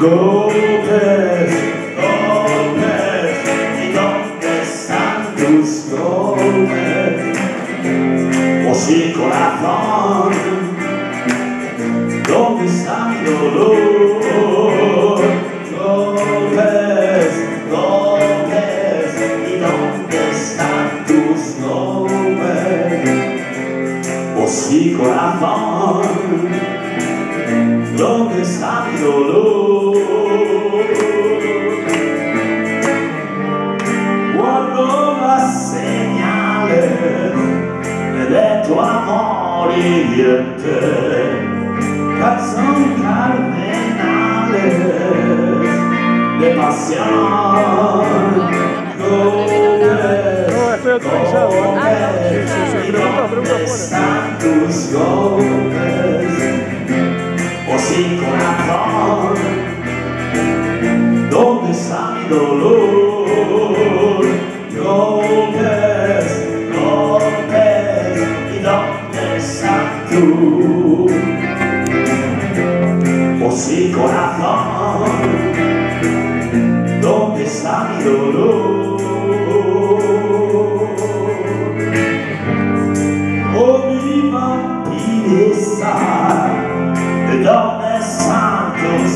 Golpes, golpes, ¿y dónde están tus golpes? Oh sí, corazón, ¿dónde está mi dolor? Golpes, golpes, ¿y dónde están tus golpes? Oh sí, corazón, ¿dónde está mi dolor? Amor hiriente, que son cardenales de pasión. Golpes, No, estoy autorizado. golpes, Sí, sí, sí, ¿y pregunta, ¿dónde está mi dolor? Oh sí, corazón, ¿dónde está mi dolor? Oh viva pureza, ¿de dónde están tus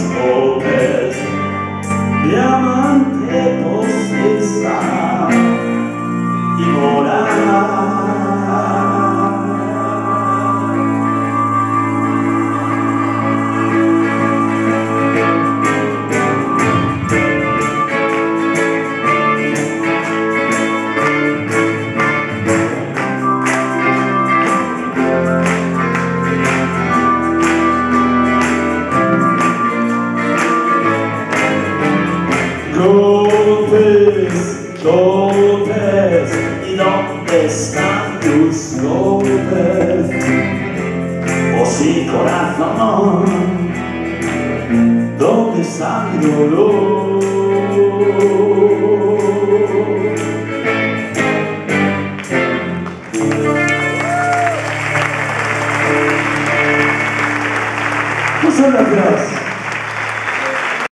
y dónde están tus flores. Oh sí, corazón, ¿dónde está mi dolor? Muchas gracias.